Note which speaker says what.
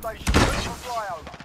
Speaker 1: station, flyover.